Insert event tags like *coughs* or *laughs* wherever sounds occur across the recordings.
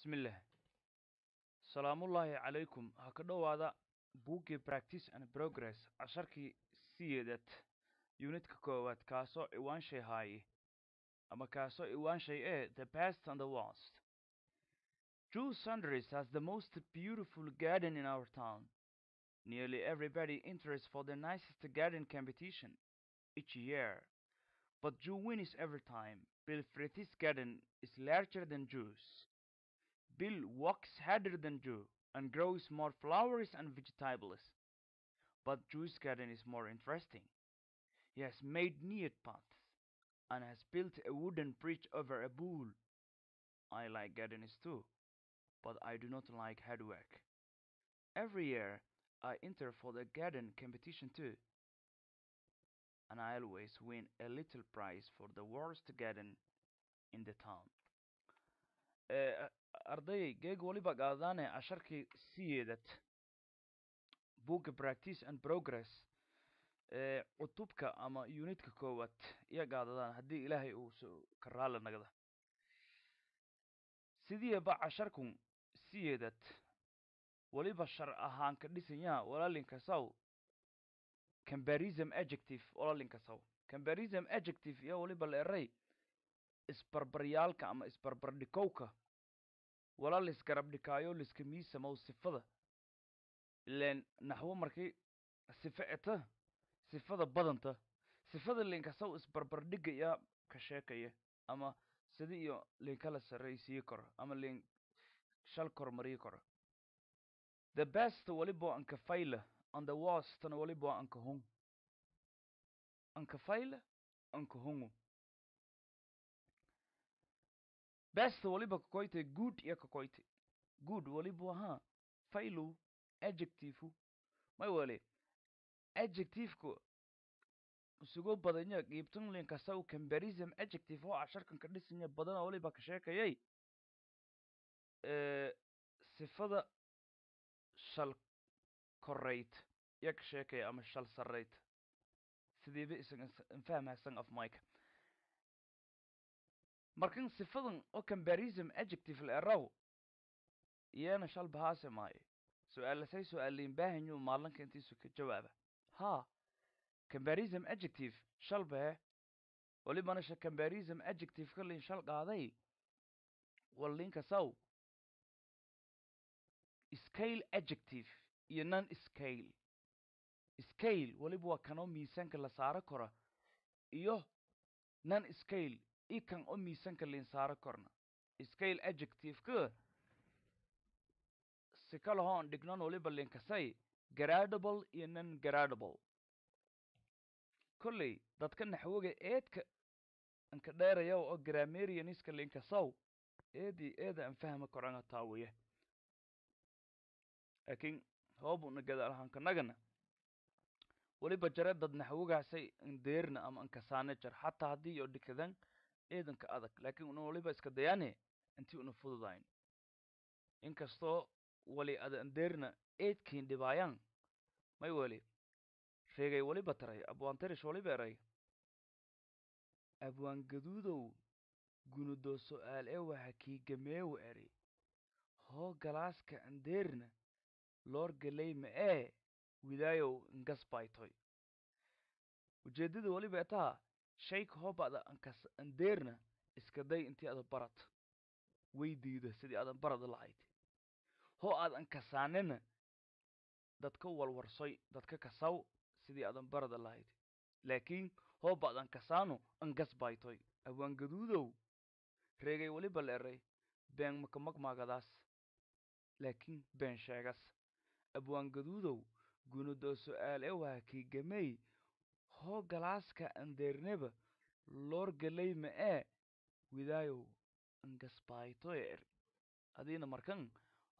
bismillah salaamullaahi calaykum ha ka dhowaada buuggii practice and progress casharkii siyeedad unitka koowaad kaasoo iwaanshay haaye ama kaasoo iwaanshay ee the best and the worst Drew Sanders has the most beautiful garden in our town. Nearly everybody enters for the nicest garden competition each year, but Drew wins every time. Bill Frith's garden is larger than Drew's. Bill works harder than Drew and grows more flowers and vegetables, but Drew's garden is more interesting. He has made neat paths and has built a wooden bridge over a pool. I like gardens too but I do not like hard work. Every year I enter for the garden competition too, and I always win a little prize for the worst garden in the town. Ardayay geeg waliba qaadane casharkii siyeedad. Buugga practice and progress ee cutubka ama unitka koowaad iyo qaadadaan haddii ilaahay uu ka raali nagda sidiiba casharkun siyeedad waliba shar ahaan ka dhisanyaa walaalinka saw. Combarism adjective walaalinka saw. Combarism adjective iyo waliba la eray isbarbaryaalka ama isbarbardhikowka walaa laisgarab dhikaayo liska miisamow sifada? Ileen naxwo markii sife eta sifada badanta sifada linkasaw isbarbardhiga iya ka sheekaya ama sida iyo linkala sarraysiyi karo ama lin shal kormariyi karo the best waliba anka fayla and the worstna waliba anka hung. Anka fayla anka hungu best waliba kakoyte good iyo kakoyte good ha faylu adjective may wale adjectiveka isugu badanya qiibtan linkasaw combarism adjective oo casharkan ka dhisanya badana waliba ka sheekayay. Sifada shal korayd iyo ka sheekaya ama shal sarrayd sidiiba isan infahmahsan of mike markan sifadan oo combarism adjective la eraw iyana shal bahaase maayo. Su'aalasay su'aaliin baahanyu maalinka intiisu ka jawaaba. Ha combarism adjective shal bahe walibana sha combarism adjective ka lin shal qaaday? Wallinka saw scale adjective iyo non scale scale waliba waa kanoo miisaanka la saaro karo iyo non scale i kan oo miisaanka lin saaro korna. Scale adjective-ka si kalahoon dhignon waliba linkasay gradable iyo non gradable kolley dadka naxwoga eedka anka dheeraya oo grammarianiska linkasaw eedii eeda an fahma koranga taawiye laakiin hoobuna gadaalhankanagana waliba jare dad naxwogaasay andeerna ama ankasaane jar xataa haddii iyo dhikadan eedanka adag laakiin una waliba iska dayaane intii una fududayn. Inkastoo wali ada andeerna eedkiin dhibaayaan may wali reegay waliba taray abwaantarish waliba eray. Abwaan gaduudow gunudo so-aal e waxa kii gameewu eri. Hoo galaaska andeerna loor galey ma ee widaayow ngas baytoy ujeeddada waliba etaa shayka hoobada ankas andeerna iska day intii ada barad. Weydiida sidii adan barad lahayd. Hoo aad ankasaanena dadka walwarsoy dadka kasaw sidii adan barada lahayd. Laakiin hoobaad ankasaano angas baytoy abwaan gaduudow? Reegay waliba la eray been makamagmaagadaas laakiin been sheegas. Abwaan gaduudow? Gunudoo su'aal e waa kii gamey hoo galaaska andeerneba loor galey ma ee widaayow angas baytoy er adiina markan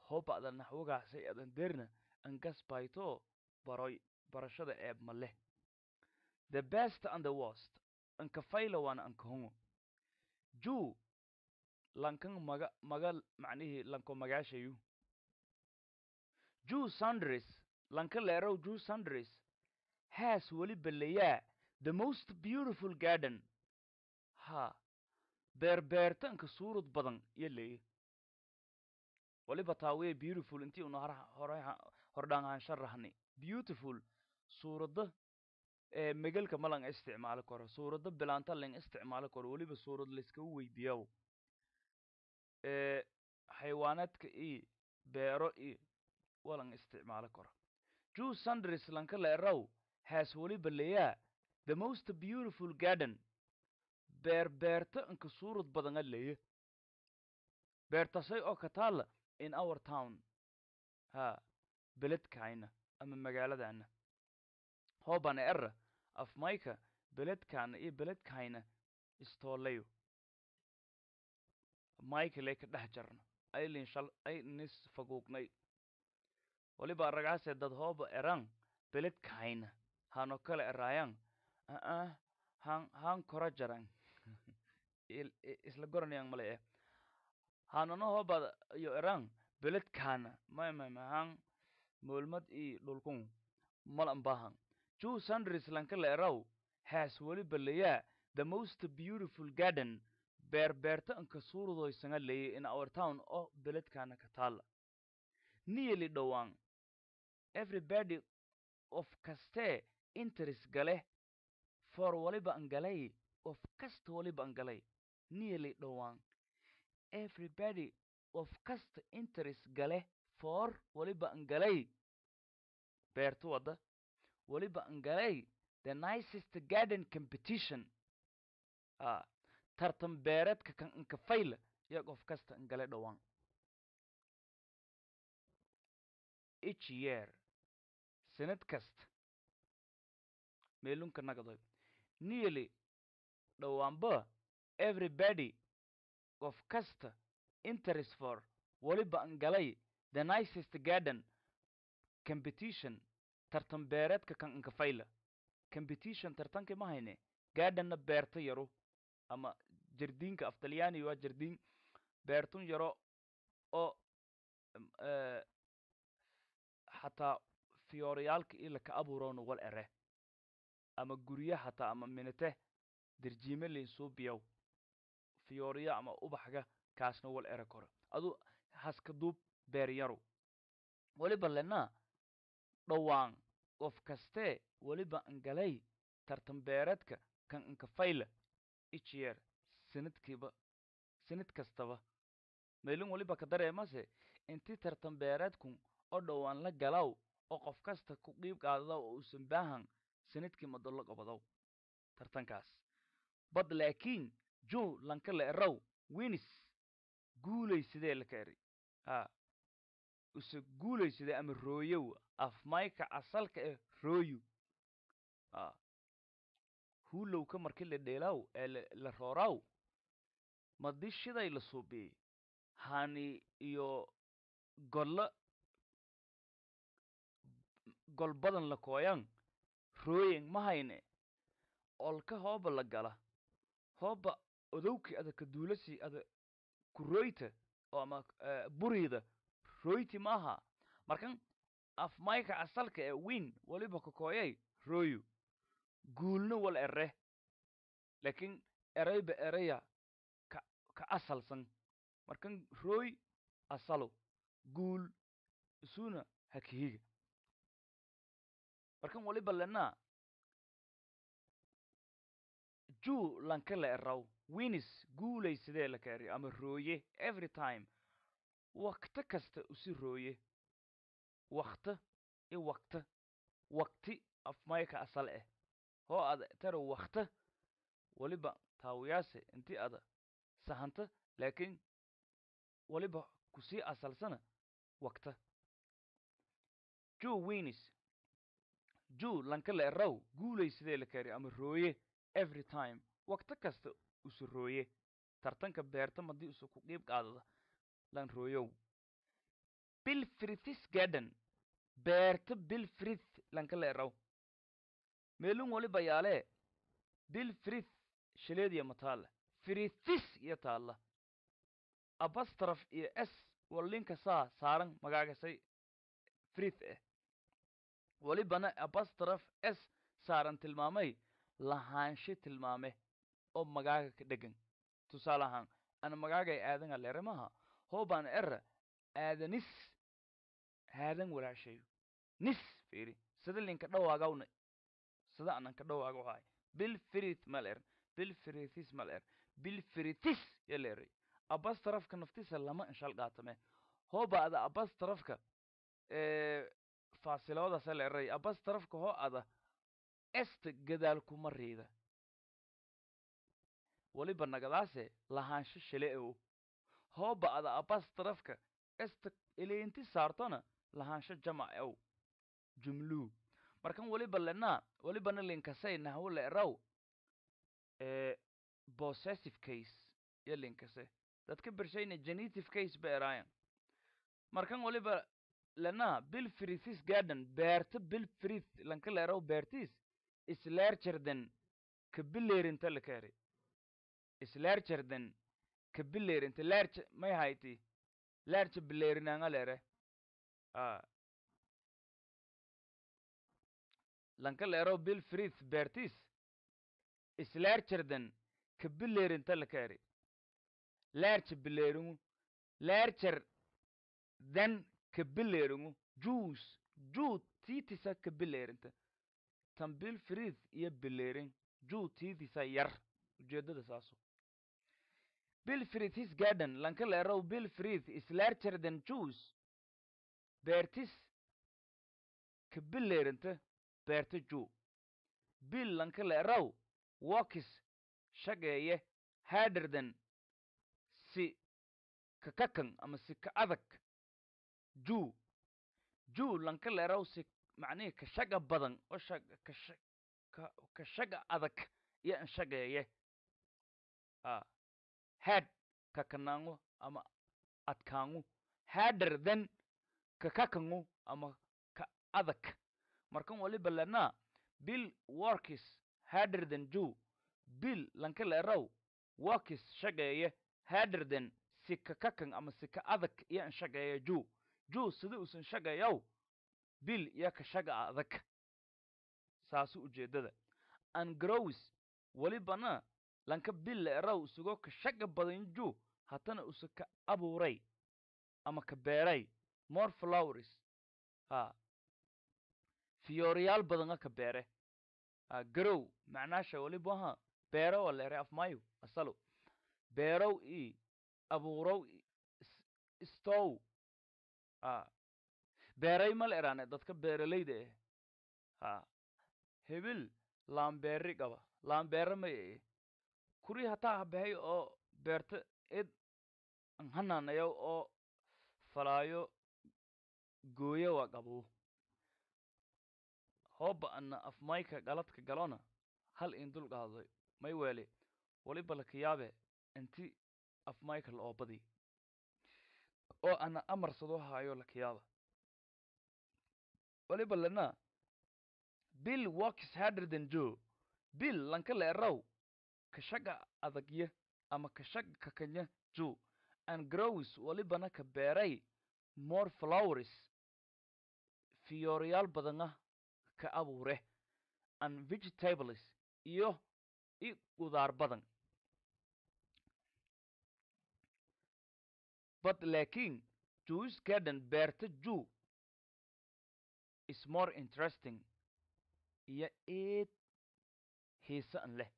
hooba'da naxwogaasay ad andeerna angas bayto baroy barashada eeb ma leh. The best and the worst anka fayla waana anka hungo juu lankan maga maga macnihii lanko magaashayu. Jew sandres lanka leerow jew sandres has weliba layaa the most beautiful garden. Ha beerbeertanka suurad badan iyo leeye waliba taawiye beautiful intii una har hore hordhaan sharahni beautiful suuradda ee megelka ma lang isticmaali karo suuradda bilaanta lang isticmaali karo weliba suurad layskagu weydiiyaw. Ee xayawaanaadka iyo beero iyo walang isticmaali karo. Jew sandris lanka leerow has weliba leeyaa the most beautiful garden. Beer beerta inka suurad badanga leeye beertasay oo ka taalla in our town. Ha beledkayna ama magaaladana hoobana era af mayka beledkaana iyo beledkayna istoolayo mayka lee ka dhex jarna aylin shal ay nis faguugnay. Waliba aragaasee dad hooba eran beledkayna hano kale eraayan aa han han kora jaran *laughs* isla goranayang male eh hanano hoobad iyo eran beledkaana may may may han moolmad iyo dhulkun malan baahan jew sandris lanka la eraw has weliba leeyaa the most beautiful garden beer beerta inka suuradoysanga leeye in our town oo beledkaana ka taalla nearly dhowaan. Everybody of kastee interest gale for waliba angalay of kasta waliba angalay nearly dhowaan. Everybody of kasta interest gale for waliba angalay beerta wadda waliba angalay the nicest garden competition. A tartan beereedka kan inka fayla iyo qof kasta angale dhowaan. Each year sanad kasta meelunka nagadoy nearly dhowaanba everybody qof kasta interest for waliba angalay the nicest garden competition tartan beereedka kan inka fayla competition tartanki ma hayne gardenna beerta yaro. Ama jardiinka af talyaani waa jardiin beertun yaro. Oo xataa fiyoorayaalka ila ka abuurowna wal ere ama gurya hataa ama minite derjiime linsuubiyaw fiyooriya ama ubaxga kaasna wal ere koro adu haska duub beer yarow waliba lena dhowaan qof kastee weliba angalay tartan beereedka kan inka fayla each year sanadkiiba sanad kastaba. Meelin waliba ka dareemase intii tartan beereedkun oo dhowaan la galaw oo qof kasta ku qiib qaadadaw oo uusan baahan sannadkii madollo qabadow? Tartankaas. Bad laakiin jow lanka la winis guulaysidee laka eri a use guulaysidee ama rooyow afmayka asalka eh rooyu. A huulowka marki la dheelaaw ee la rooraaw? Madi shiday la suubiyey hani iyo gollo gol badan la kooyan rooyen ma hayne. Olka hooba la gala. Hooba odowki ada ka duulasi ada kuroyta oo ama buriida royti maaha markan afmayka asalka ee win waliba kakooyay rooyu. Guulna wal ere laakiin erayba eraya ka ka asalsan. Markan rooy asalo guul isuna hakihiga markan waliba lenaa jew lanka la eraw winis guulaysidee laka eri ama rooye? Every time. Wakto kasta usi rooye. Wakta i wakta wakti afmayka asal eh. Hoo ada tara wakta waliba taawiyaase inti ada sahanta laakiin waliba ku sii asalsana wakta jew winis jew lanka la eraw guulaysidee laka eri ama rooye? Every time wakto kasta usu rooye. Tartanka beerta madii usu ku qiib qaadada? Lan rooyow. Bill frithis garden. Beerta bill frith lanka la eraw meelun waliba yaalee bill frith shaleediya ma taalla frithis iyo taalla abastraf iyo s wallinka saa saaran magaagasay frith eh walibana abastraf s saaran tilmaamay lahaanshe tilmaame oo magaaga ka dhegan tusaale ahaan ana magaagay aadanga leere maha hoobaan era aadanis haadan walaashayo nis fiiri sida linka dhawaagawna sida anan ka dhawaaga wahay bil firith mal er bil firithis mal er bil firithis yaleeray abastarafka naftisa lama inshal qaatame hooba ada abastarafka faasiloodaasa leeray abastarafka hoo ada esta gadaal kuma riida. Waliba nagadaase lahaansho shale ow hooba ada abastarafka esta eleenti saartona lahaansho jamac ow jumluu markan waliba lenaa walibana linkasay nahwo leeraw possessive case yo linkase. Dadka bershayna genitive case ba eraayan markan waliba lenaa bill frithis garden beerta bill frith lanka leeraw beertiis isleerjarden kabileerinta lakaari isleerjarden kabileerinta leerja may hayti leerja bileerinanga leere a lanka leeraw bill frith beertiis isleerjarden kabileerinta lakaari leerja bileeringu leerjar den kabileeringu juus juu tiitisa kabileerinta. Tan bill frith iyo bileerin juu tiitisa yar ujeedada saaso bill frith his garden lanka leeraw bill frith is larger than juice beertis kabileerinta beerta juu. Bill lanka leeraw walkis shageeye haderden si kakakan ama si ka adag juu. Juu lanka leeraw si macnihii ka shaga badan oo shag ka sha ka ka shaga adag iyo an shageeye. A had kakanaangu ama adkaangu. Hader then kakakangu ama ka adag. Markan waliba lenaa bill workis hader than jew bill lanka leeraw workis shageeye. Hader than si kakakan ama si ka adag iyo an shageeye jew sida usan shagayaw bill iyo ka shaga adag saasu ujeedada an growis welibana lanka bill leeraw isagoo ka shaga badan jew hatana usa ka abuuray ama ka beeray more flowers ha fiyooriyaal badanga ka beere ha garow macnaasha weliba ha beero oo leere afmayo asalo beerow i abuurow stow ha beeray mal eraane dadka beeralayda eh? Ha hebil laambeeri qaba. Laambeera may e kuri hataa habahay oo beerta id anhanaanayo oo falaayo gooyo waa qabu hooba ana afmayka galadka galona hal in dul qaaday may weeli waliba lakiyaabe inti afmayka la oobadi oo ana amarsado haayo lakiyaaba waliba lena bill works harder than joe. Bill lanka leeraw kashaga adagya ama kashaga kakanya joe and grows walibana ka beeray more flowers fiyooriyaal badana ka abuure and vegetables iyo i udaar badan but laakiin jewish garden beerta jew is more interesting. Iyo eed hiise an leh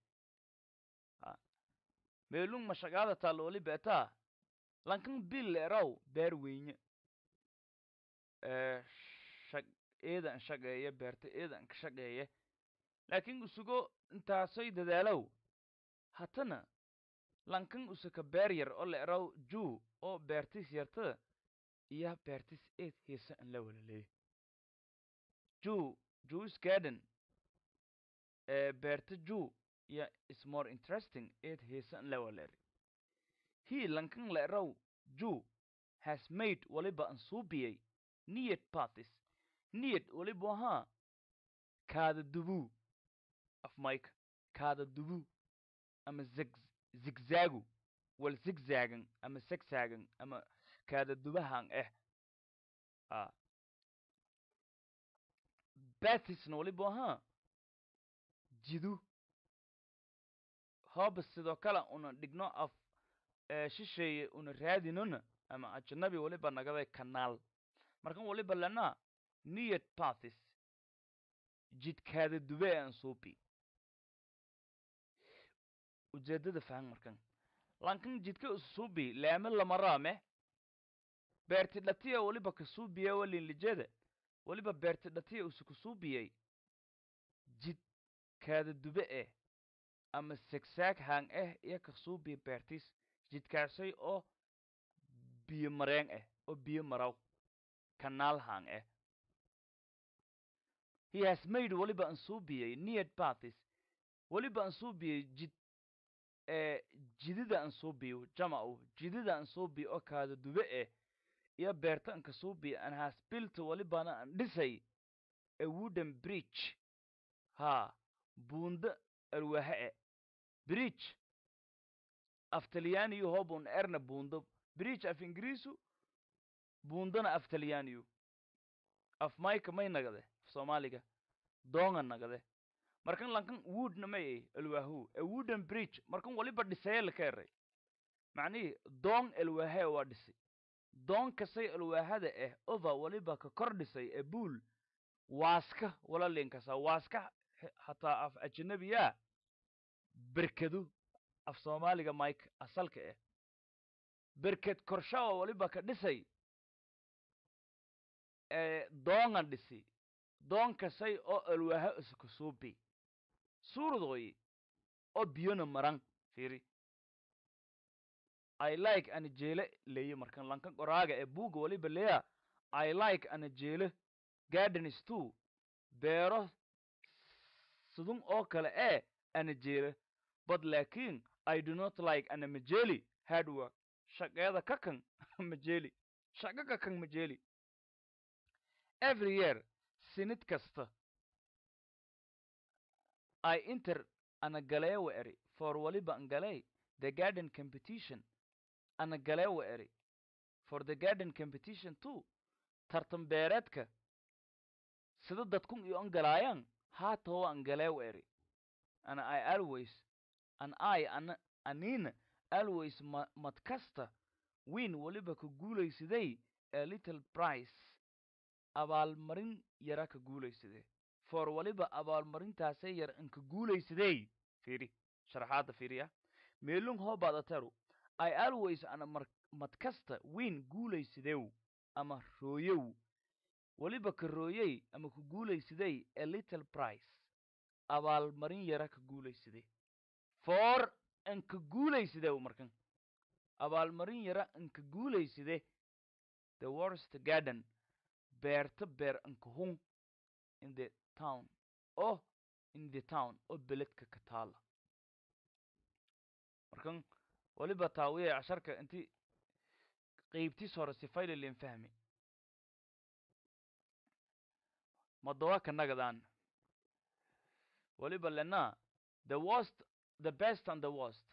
meelung mashagaada taalooli beetaa lankan bill leeraw beer weynye shag eedan shageeye beerta eedan ka shageeye laakiin usugo intaasay dadaalow hatana. Lankan usaka beer yar oo leeraw jew oo beertis yartada iyo beertis eed hiise an la walaleeye jew jewish garden beerta jew iyo is more interesting. eed hiise an la waleere he lankan leeraw jew has made waliba an suubiyey niyad parties niyad waliba ahaa kaada dubuu af mike kaada dubuu ama zig zigzagu wal zigzagan ama segsagan ama kaada dubahan eh. A. Batisna waliba ahaa jidu hooba sidoo kale una dhigno af shisheeye una raadinona ama ajanabi waliba nagaday kanaal. Markan waliba lana niyad pathis jidkaada dube aan suubi ujeedada fahan markan lankan jidka usuubi leeme lamaraame beerti dhatiya waliba kasuubiya walinlijada waliba beerti dhatiya usu kasuubiyay jid kaada dube eh ama segsaag hang eh iyo kasuubiya beertis jidkaasay oo biyo mareen ah oo biyo maraw kanaal hang eh. He has made waliba aan suubiyay near pathis waliba aan suubiyay jid ee jidida aan suubiyo jamacu jidida aan suubiyo oo kaada dube eh iyo beerta aan kasuubiyo and has built walibana aan dhisay a wooden bridge. Ha buunda alwaahe e bridge. Af talyaaniyu hobun erna buundo. Bridge af ingiriisu buundana af talyaaniyu af mayka may nagade af soomaaliga. Doonga nagade markan lankan woodna may ay alwaahu a wooden bridge markan waliba dhiseye laka eray macnihii doon alwaahe waa dhisi doon kasay alwaahada ah ova waliba ka kor dhisay ee buul waaska wala linkasa waaska hataa af ajanabiya berkadu af soomaaliga mike asalka ah berked korshawa waliba ka dhisay ee doongan dhisi doon kasay oo alwaaha iskasuubi suurdoy oo biyona maran fiiri. I like ana jeele leeye markan lankan qoraaga ee buuga waliba leya i like ana jeele gardens too beero sidun oo kale ee ana jeele. But laakin i do not like ana majeli hardwork shaqeeda kakan *laughs* majeli shaqo kakan majeli every year sinid kasta i enter ana galeewa eri for waliba an the garden competition. Ana galeewa eri for the garden competition too. Tartan beereedka sida dadkun iyo an galaayaan haatawa an galeewa eri ana i always an i ana anina always ma mad kasta win waliba ka guulaysaday a little price. Abaalmarin yara ka guulaysadee for waliba abaalmarintaasay yar an ka guulaysadey fiiri sharaxaadda fiiriya meelung hoobadateru i always ana mar mad kasta win guulaysadew ama rooyow. Waliba ka rooyey ama ku guulaysaday a little price. Abaalmarin yara ka guulaysadee for an ka guulaysadew markan. Abaalmarin yara an ka guulaysade the worst garden. Beerta beer anka hun in the town. Oo in the town. Oo beledka ka taala. Markan waliba taawiya casharka inti qeybtis hore sifaylilin fahmi. Madowa ka nagadaan waliba lena the worst the best and the worst.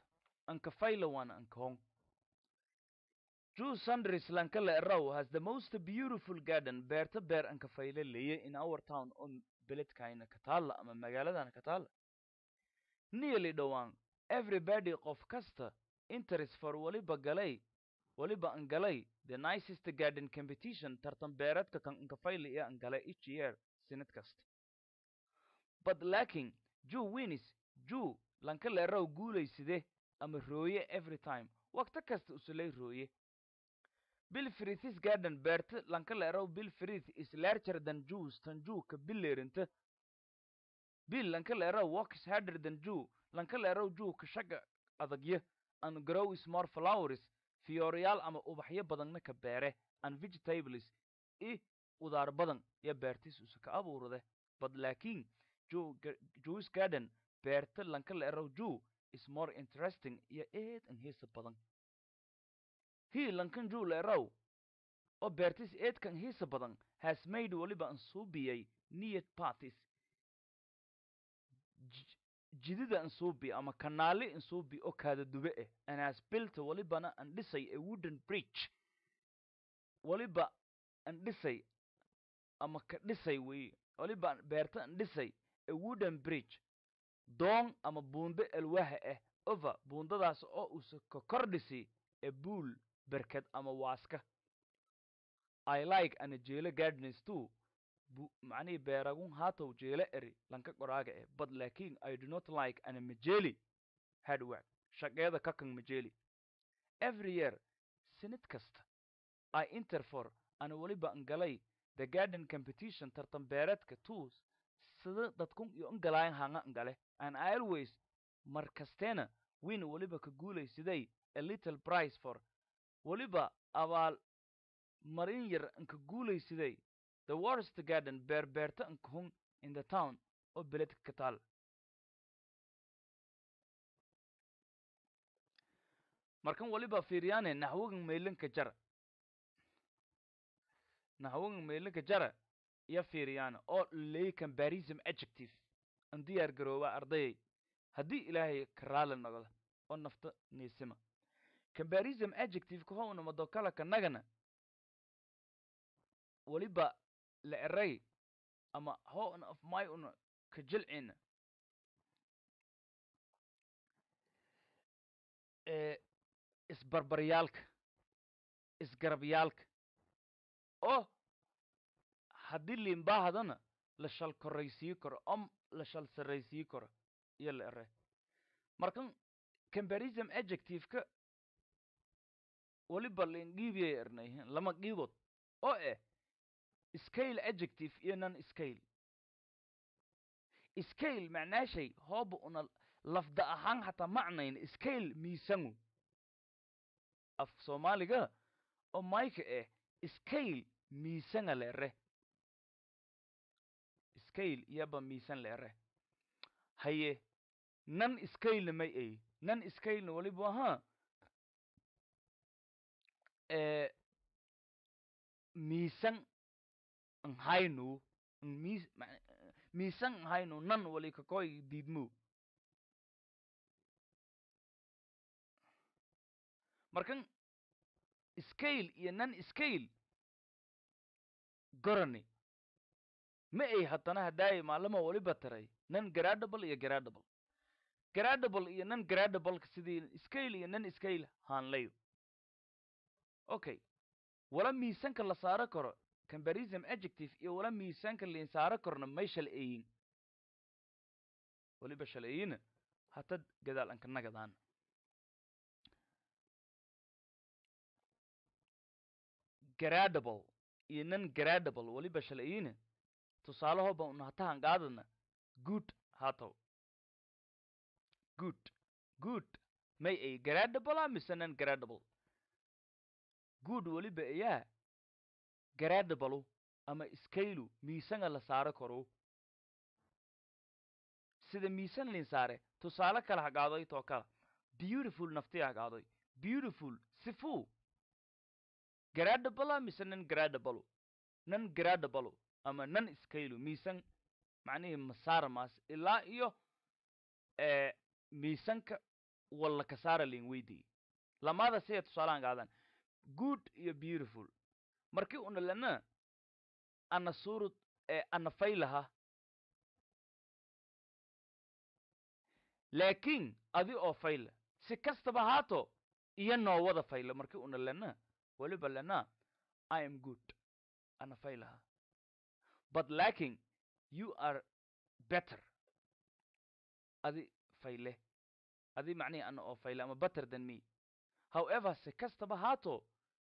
Anka faylawan anka hon Drew Sanders Lankala Errow has the most beautiful garden. Beerta beer anka fayle leye in our town on beledkayna katala ama magaaladan katala nearly dhowaan. Everybody qof kasta interest for waliba galay waliba an galay. The nicest garden competition tartan beereedka kan anka fayle ee an galay each year sinad kasta. But lacking Jew wins Jew Lankala Errow guulayside ama rooye every time. Waqti kasta usulay rooye Bill Frith's garden beerta lankala eraw Bill Frith is larger than Jews tan Jew ka bileerinta Bill lankala eraw works harder than Jew. Lankala eraw Jew ka shaga adagya. And grows more flowers. Fiyoreyaal ama ubaxyo badanna ka beere. And vegetables i udaar badan. Iyo beertis usa ka abuurade. But laakiin Jew Jewish garden beerta lankala eraw Jew is more interesting. Iyo eed an heesa badan hii lankan juu leeraw oo beertis eedkan hiisa badan has made waliba an suubiyay niyad parties jidida an suubi ama kanaali an suubi oo kaada dube eh and has built walibana an dhisay a wooden bridge. Waliba an dhisay ama ka dhisay wey waliba beerta an dhisay a wooden bridge. Doon ama buundo alwaaha ah over buundadaas oo usa ka kor dhisi a buul berked ama waaska. I like ana jeelo gardens too. Bu macnihii beeragun haatow jeelo eri lanka qoraaga eh but laakin i do not like ana majeli. Hardwork shaqeeda kakan majeli. Every year sinid kasta i interfor ana weliba ngalay the garden competition tartan beereedka too sida dadkun iyo ngalayan hanga ngale and i always mar weliba ka guulaysiday a little price for weliba abaal marin yar nka guulaysiday. The worst garden beer beerta nka hun in the town. Oo beledka ka taal. Markan weliba fiiryaane naxwagan maylanka jara. Naxwagan maylanka jara iyo fiiryaane oo leey comparison adjective. An diyaar garooba ardayay. Haddii ilaahay ka raali oo nafta niisima comparison adjective ka houna madokala kanagana weliba la eray ama hoona of my una ka jilcina. Isbarbaryaalka isgarabyaalka. Oo haddii liinbaahadana la shal koraysiin karo om la shal saraysiin karo iyo la ere markan comparison adjective-ka weliba lain dhiibiyay ernay lama dhiibood oo eh scale adjective iyo non scale scale macnaashay hooba una lafda ahaan hataa macnayn scale miisangu af soomaaliga oo mayka eh scale miisanga la ere scale iyaba miisan la ere haye nan scalena may ay nan scalena weliba ahaa ee miisan nhaynu miisan nhaynu nan wali kakoy diidmu. Markan scale iyo nan scale gorani ma ay haddana hadaaye maalama waliba taray nan gradable iyo gradable gradable iyo nan gradableka sidii scale iyo nan scale haanlayo okay wala miisanka la saaro karo comparison adjective iyo wala miisanka liin saaro karona may shal'eeyin. Waliba shal'eeyina hatad gadaal anka nagadaan. Gradable iyo nan gradable waliba shal'eeyina tusaalahoba una hatahan qaadana good hatow good good may ay gradable a mise nan gradable good weliba ayaa gradable ama scale miisanga la saaro karo. Sida miisan lin saare tusaale kale hagaadoy too kala. Beautiful nafti hagaadoy beautiful sifu gradable mise nan gradable nan gradable ama nan scale miisan macnihii masaaramaas ilaa iyo miisanka walla ka saara lin weydii lamada siday tusaalahan qaadan good iyo beautiful. Markii una lena ana surud ana faylaha. Laakiin adi oo fayla si kastaba haato iyo noowada fayla. Markii una lena weliba lena i am good ana faylaha. But laakin you are better. Adi fayle. Adi macnihi ana oo fayle ama better than me. However si kastaba haato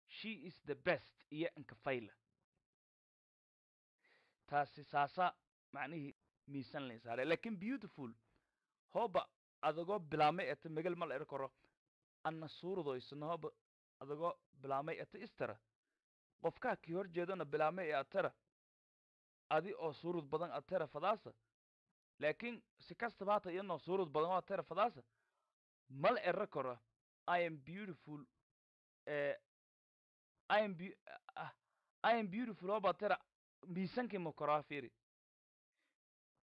she is the best iyo inka fayla. Taasi saasa macnihii miisan layn saare laakiin beautiful. Hooba adagoo bilaamay eta megal mal er karo. Ana suuradoysana hooba adagoo bilaamay eta istara qofkaa kii hor jeedona bilaamay ee atara adi oo suurud badan atara fadaasa. Laakiin si kastaba iyanoo suurud badan oo atara fadaasa. Mal ero karo. I am beautiful I am be- uh, I am beautiful. Miisankii ma koraa fiiri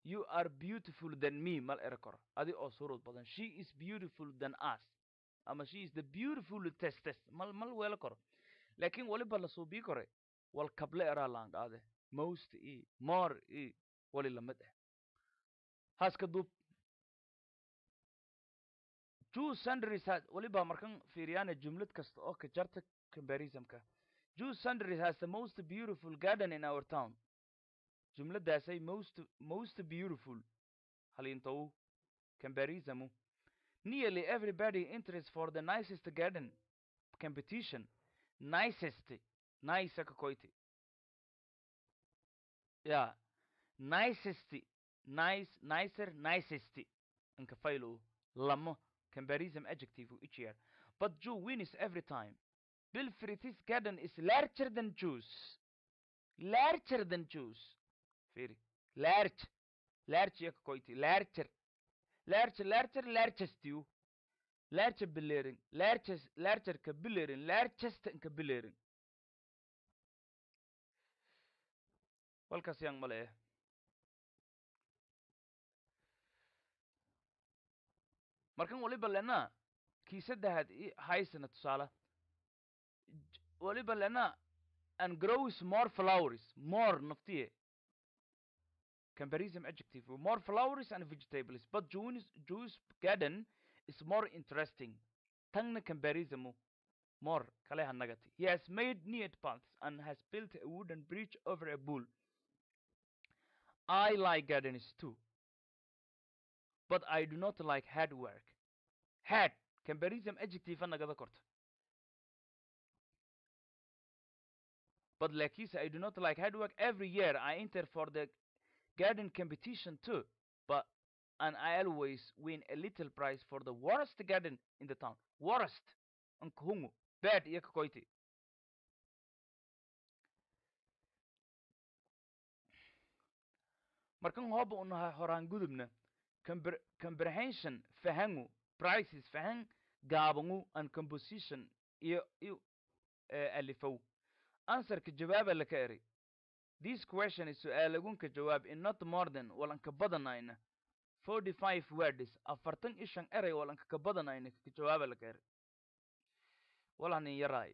you are beautiful than me mal ero karo adi oo suurud badan. She is beautiful than us. Ama she is the beautiful testes mal mal weelo karo laakiin waliba la suubii kore wal eraa laan qaade most e more e wali la mid ah haska duub two ha waliba markan fiiriyaane jumlad kasta oo ka comparison-ka Sundry has the most beautiful garden in our town. Jumladaasay most most beautiful. Halintow comparison nearly everybody interests for the nicest garden. Competition. Nicest. Nice kakoiti yeah nicest. Nice nicer nicest. Inka failu lamo comparison adjective each but Jew wins every time Bill Fritz's garden is larger than Jew's larger than Jew's Firi. large. Large ya kakoiti larger. Larger larger largest you larger belerin largest larger ka belerin largest ka belerin walkaas yang male. Eh markan waliba lena. Kii saddexaad i haysana tusaale J- waliba lena and grows more flowers more naftiye. Comparison adjective more flowers and vegetables but Jews Jews garden is more interesting. Tangna comparison mo more kale hanagati he has made neat paths and has built a wooden bridge over a pool I like gardens too but I do not like hard work. Hard comparison adjective anagada korta but like you say, I do not like hard work every year. I enter for the garden competition too. But and I always win a little prize for the worst garden in the town. Worst! Ankhungu bad iyo kakoiti markan hoba u nahay horaan gudubna compre- comprehension fahangu prices fahan gaabangu and composition iyo iyo eh, alifow answerka jawaaba laka eri this question is su'aalagunka jawaab in not more than walanka badanayna. 45 words afartan shan eray walanka ka badanayna ka jawaaba laka eri walanin yaraay.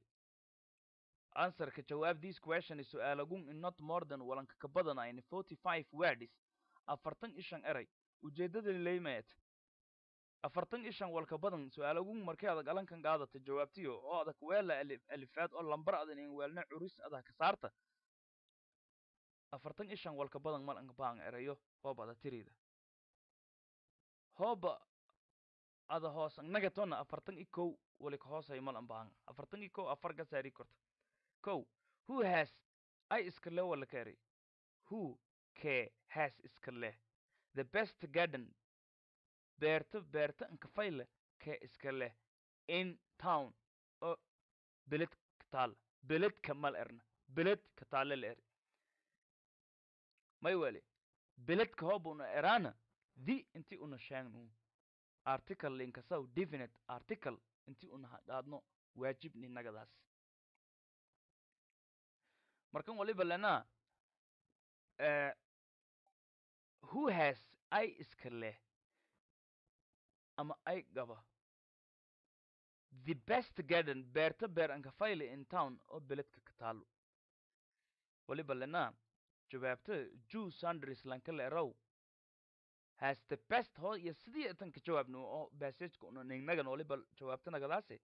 Answerka jawaab this question is su'aalagun in not more than walanka ka badanayna 45 words afartan shan eray. Ujeedada leymayat afartan iyo shan walka badan su'aalagun markii adag alankan qaadata jawaabtiyo oo adag weela alif alifaad oo lambar adan weelna curis adag ka saarta. Afartan iyo walka badan mal anka baan erayo hooba ada tirida. Hooba ada hoos nagatona afartan iyo kow wali ka hoosay mal an baan. Afartan kow afar ka korta. Kow who has ay iska le wala ka eri who ke has iska the best garden beerto beerto inkafayle ke iska leh in town oo beled ka taal beled ka mal erna beled ka taale la eri. May weli beled ka hoob una erana di inti una sheegnu article linkasaw definite article inti una hadhaadno waajib ni nagadaas. Markan waliba lena eh, who has ay iska leh ama ay gaba. The best garden beerta beer anka fayle in town oo beledka ka taalo waliba lena jawaabta jew sandris lanka leerow has the best ho iyo sidii itan ka jawaabno oo passageka una ningnagan waliba jawaabta nagadaase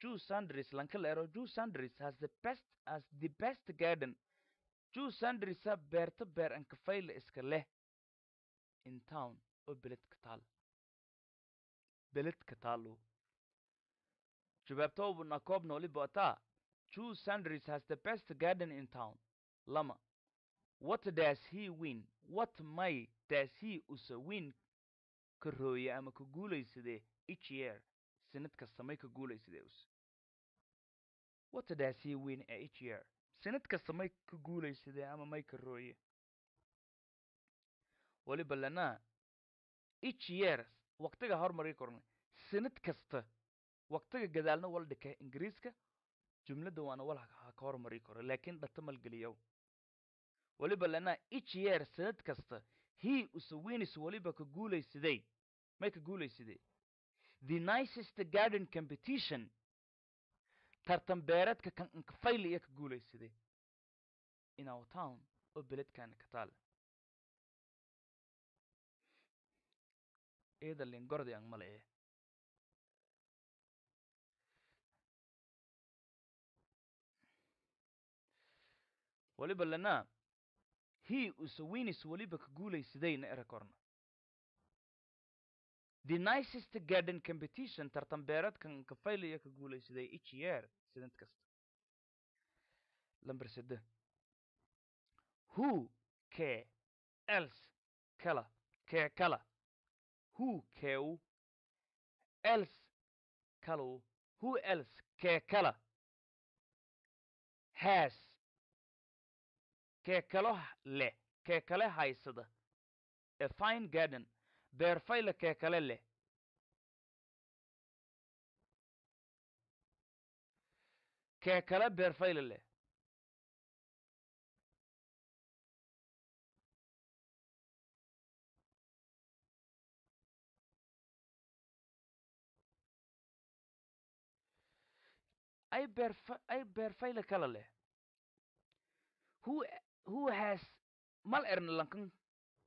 jew sandris lanka leero jew sandris has the best as the best garden. Jew sandrisa beerta beer anka fayle iska leh in town oo beledka taal beledka taalo jawaabtoobu na koobna waliba ataa jew sandris has the best garden in town lama what does he win what may does he usa win ka rooye ama ka guulaysadee each year sanad kasta ka guulaysadee us what does he win each year sanad kasta may ka guulaysadee ama may ka rooye waliba lana each year waqtiga hormarii kornay sanad kasta waqtiga gadaalna wala dhika ingiriiska jumladda waana wal ka hormarii karo laakiin dhata malgeliyow. Waliba lana each year sanad kasta he usa winis waliba ka guulaysaday may ka guulaysadee the nicest garden competition tartan beereedka kan inkafayli iyo ka guulaysadee in our town oo beledkaana ka taal eeda lingordi ang waliba lana he use winis waliba ka guulaysadayna era korna. The nicest garden competition tartan beereedkan ka faylaya ka guulaysaday each year sanad kasta. Lamber sede who ke else kala kee kala who keew else kalu who else kee kala has kee leh kee haysada a fine garden beer fayla kee kale leh kee kale leh ay beer fa- ay beer fayla kala leh has mal erna lankan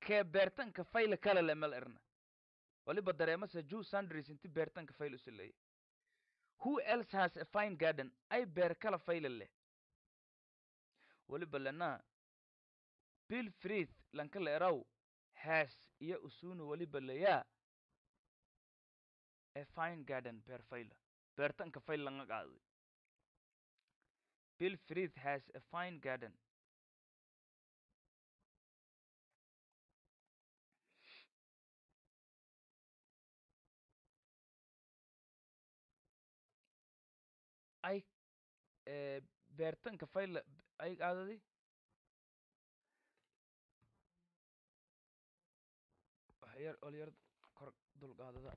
kee beertanka fayla kala leh mal erna waliba dareemasa jew sandris inti beertanka fayl u sileeyay who else has a fine garden ay beer kala fayla leh waliba lana bill frith lanka leeraw has iyo usuna waliba layaa a fine garden beer fayla beertanka fayl langa qaaday bill frith has a fine garden. Ay eh, beertanka fayla ay qaadadi waxyar olyar kor dul qaadada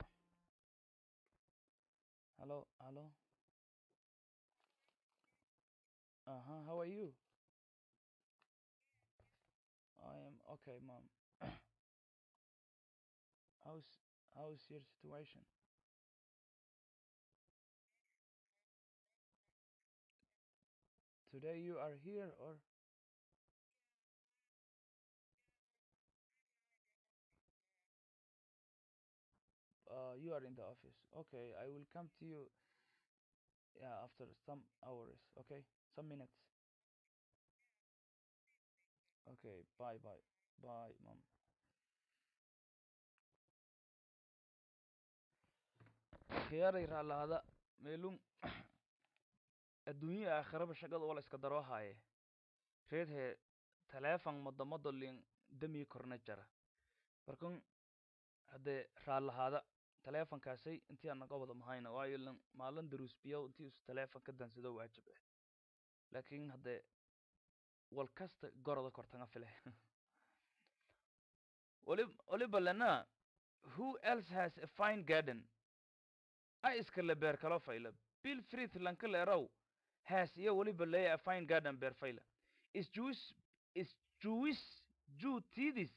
hello hello uh-huh how are you? I am okay mom. *clears throat* How's how's your situation? Today you are here or? Uh, you are in the office. Okay i will come to you yeah after some hours okay? Some minutes. Okay bye bye. Bye mom. Khiyaray raalaada meelum. Adduunya aakhiraba shaqada wala iska daro haaye. Reedhe taleefon madamado lin damii markun haddee raallahaada taleefonkaasay intii aan naga wada mahayna waayo lan maalin daruus intii us taleefon ka dansado waajib ah laakiin haddee wal kasta kortanga file *laughs* wali waliba lana who else has a fine garden? A iskale beer kalo fayla. Bill frith lanka leerow has iyo waliba leeya a fine garden beer fayla. Is jewish is jewish jew tidis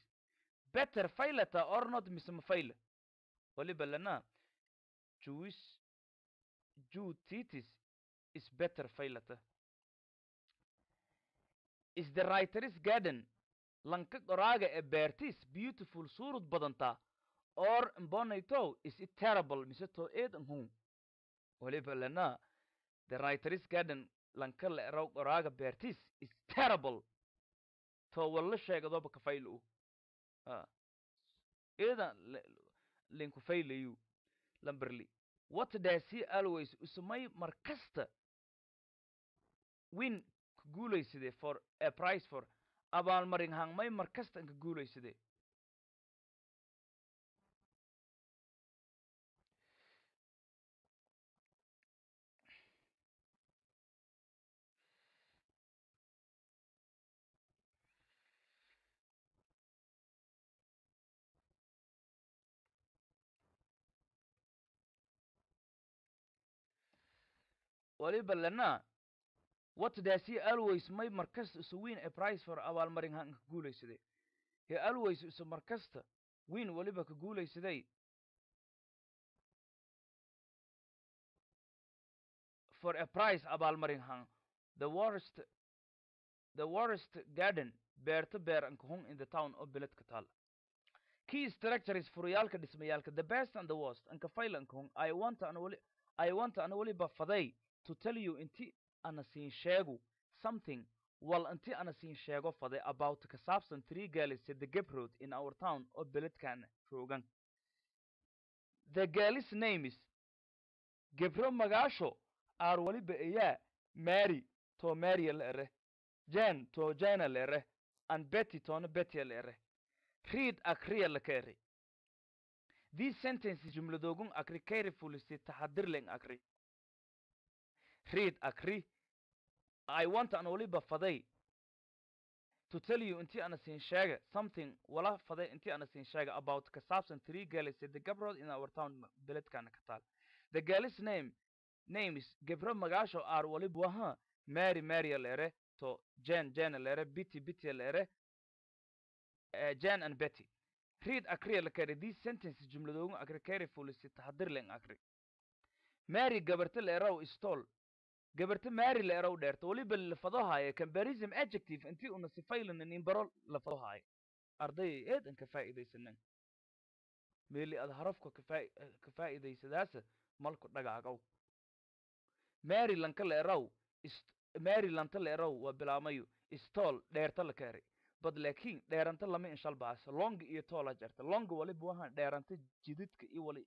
better faylata or not mise fayla waliba lana jewish jew titis is better faylata is the writer's garden lanka qoraaga ee beertis beautiful suurud badanta or mbonayto is it terrible mise to eed nhun waliba lana the writer's garden lanka leeraw qoraaga beertis is terrible. To walla sheegadoba ka fayl u. Ah. eedan linku faylayu lamberli what does he always usumay mar kasta win ka guulaysade for a price for. Abaalmarin hangmay mar kasta ka guulaysade waliba lana what always may markasta isu win a price for abaalmarin hang ka guulaysade he always isu markasta win waliba ka guulaysaday for a price abaalmarin hang. The worst the worst garden beerta beer anka hun in the town oo beledka taal key structure is furiyaalka dhismayaalka the best and the worst. Anka fayl anka i want an wali i want an waliba faday to tell you inti ana siin sheegu something wal inti ana siin sheego faday about ka saabsan three galis the gabrod in our town oo beledkan roogan. The galis names gebro magaasho aar waliba ayaa mary to maria la ere jan to jana la ere and betty toona betya la ere read akriya la ka ere these sentences jumladoogun akri carefully si akri read akri i want an waliba faday to tell you intii ana siin sheega something wala faday intii ana siin sheega about ka three girls the gabrod in our town beledkana ka taal the girl's name names gebro magaasho aar waliba waha mary maria leere to jan jana leere bitty bitty leere uh, jan and betty. Read akriya la kare these sentences jumladoogun akri carefully si taxadir len akri mary gabarta leerow stol gabarta mary leerow dheerta waliba lafado haaye comparison adjective intii una sifaylan nin baro arday eedan ka faa'iidaysanan meeli ad harafka ka faa- ka faa'iidaysadaasa malku dhagaagaw mary lanka leerow ist mary lanta leerow waa bilaamayo stol dheerta la keenay. Bad laakiin dheeranta lama inshal baas long iyo toola jarta. Long waliba waxaan dheeranta jididka iyo wali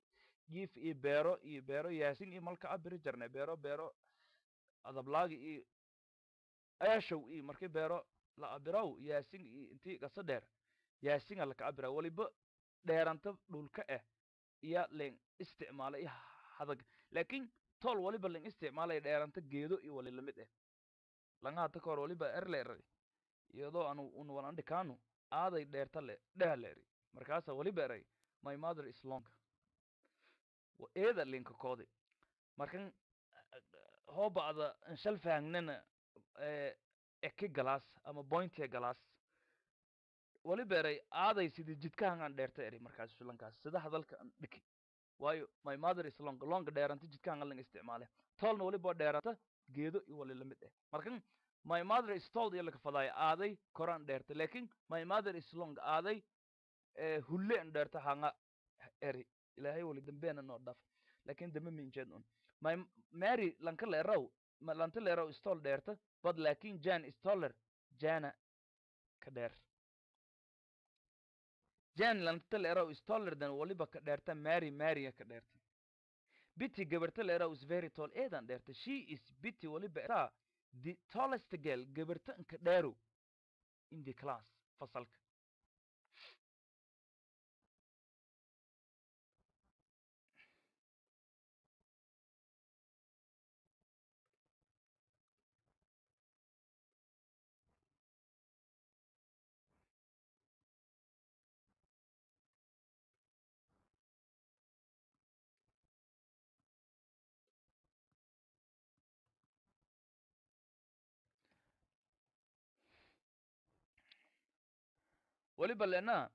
jiif iyo beero iyo beero yaasin iyo malka abiri jarnay. Beero beero adablaaga iyo eeshow iyo markii beero la abirow yaasin iyo intii gasa dheer. Yaasinga laka abira waliba dheeranta dhulka ah iyo len isticmaala iyo hadag laakiin tool waliba len isticmaalaya dheeranta geedo iyo wali la mid ah langaata kahor waliba erleer iyadoo anu un walan dhikaanu aaday dheerta le dhehleeri markaasa waliba eray my mother is long. Eeda linka koodi markan hoobacda inshal fahangnana eki galaas ama pointia galaas waliba eray aaday sidii jidkahangan dheerta eri markaas shulankaas. Sida hadalka an dhiki waayo my mother is long longa dheeranta jidkahangan lang isticmaale. Toolna waliba dheeranta geedo iyo wali la mid ah markan my mother is told iyo laka fadaaya aaday koraan dheerta laakiin my mother is long aaday hulle an dheerta hanga eri ilaahay wali dambeena noo dhaf. Lakin dambe minjeed un mary lanka leerow ma lanta leerow stol dheerta bad laakiin jan stoller jana ka dheer jan lanta leerow stoller dan waliba ka dheerta mary marya ka dheerta bitty gabarta leerow is very tall eedan dheerta she is bitty waliba the tallest girl gabarta inka dheerow in the class fasalka waliba lena.